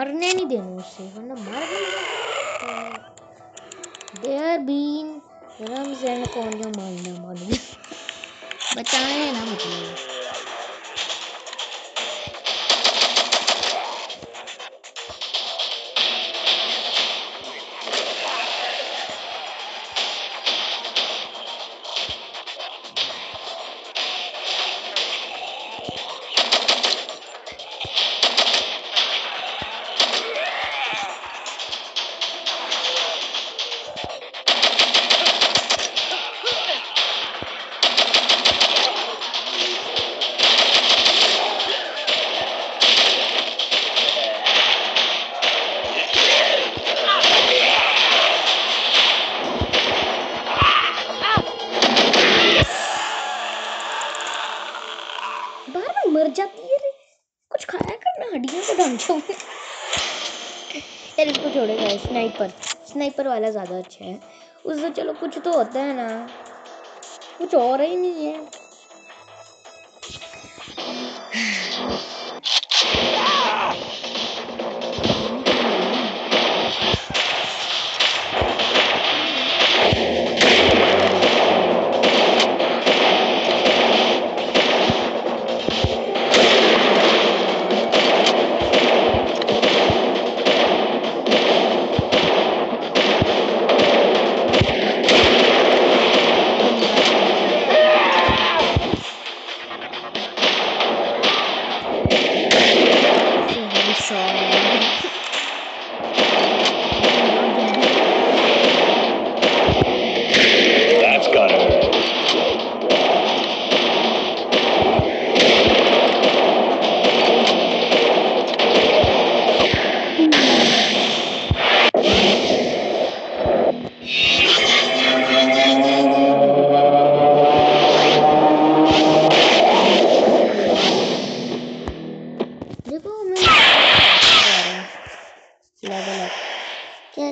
मरने नहीं देना उससे वरना मर देर देयर बीन रम्स एंड कॉन्जो मारना मालूम। बताएँ ना मतलब हड्डियों को ढांचों यार, इसको छोड़ेगा स्नाइपर स्नाइपर वाला ज़्यादा अच्छा है। उससे चलो, कुछ तो होता है ना। कुछ और ही नहीं है।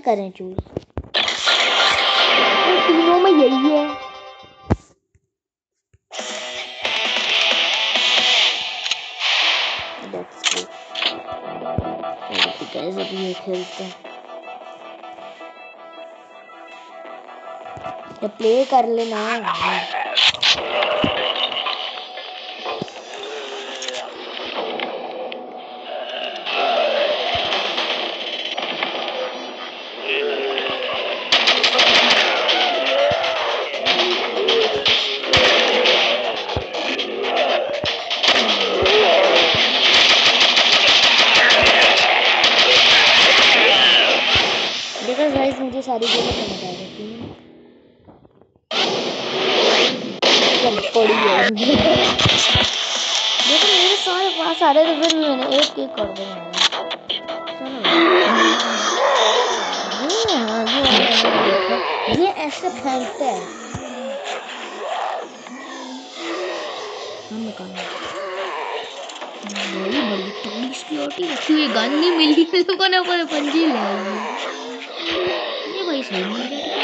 करें चूज़ तीनों में यही है। अभी ये खेलते हैं। प्ले कर लेना। जगह समझ आ जाती है पड़ी है। देखो, मेरे सारे पास सारे तो फिर मैंने एक एक कर दिया हाँ ये ऐसे फेंकता है। हम निकालना बड़ी बड़ी तगड़ी सिक्योरिटी रखी हुई गन नहीं मिली लोगों ने पूरे पंजी ले ली। Ih.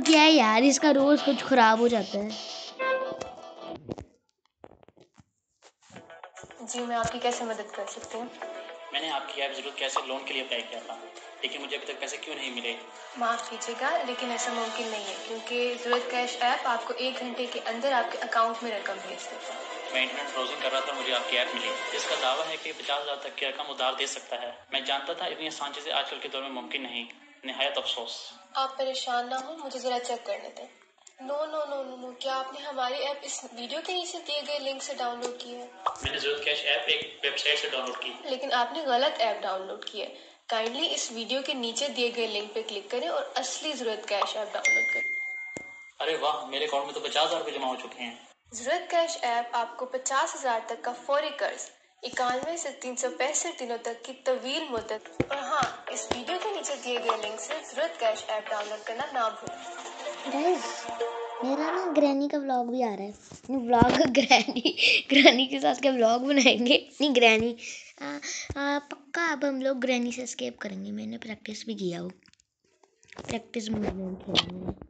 क्या है यार इसका रोज कुछ खराब हो जाता है। जी मैं आपकी कैसे मदद कर सकती हूँ? मैंने आपकी ऐप ज़रूर कैसे लोन के लिए अप्लाई किया था। लेकिन मुझे अभी तक पैसे क्यों नहीं मिले? माफ़ कीजिएगा लेकिन ऐसा मुमकिन नहीं है क्योंकि ज़रूरत कैश ऐप आपको एक घंटे के अंदर आपके अकाउंट में रकम भेज देता है। मैं इंटरनेट ब्राउजिंग कर रहा था मुझे आपकी ऐप मिली। जिसका दावा है कि पचास हज़ार तक की रकम उधार दे सकता है। मैं जानता था इतनी आसान चीज़ें आजकल के दौर में मुमकिन नहीं। निहायत अफसोस। आप परेशान ना हो मुझे ज़रा चेक करने दें। No no no no no क्या आपने हमारी ऐप इस वीडियो के नीचे दिए गए लिंक से डाउनलोड की है? मैंने ज़रूरत कैश ऐप एक वेबसाइट से डाउनलोड की। लेकिन आपने गलत ऐप डाउनलोड की है। काइंडली इस वीडियो के नीचे दिए गए लिंक पे क्लिक करें और असली ज़रूरत कैश ऐप डाउनलोड करें। अरे वाह मेरे अकाउंट में तो पचास हज़ार जमा हो चुके हैं। ज़रूरत कैश ऐप आपको पचास हज़ार तक का फौरी कर्ज इक्यानवे से तीन सौ पैंसठ दिनों तक की तवील मुद्दत। और हाँ इस वीडियो के नीचे दिए गए लिंक से ज़रूरत कैश ऐप डाउनलोड करना ना भूलें। मेरा ना ग्रैनी का व्लॉग भी आ रहा है। व्लॉग ग्रैनी ग्रैनी के साथ क्या व्लॉग बनाएँगे। नहीं ग्रैनी आ, आ, पक्का अब हम लोग ग्रैनी से स्केप करेंगे। मैंने प्रैक्टिस भी किया वो। Practice movement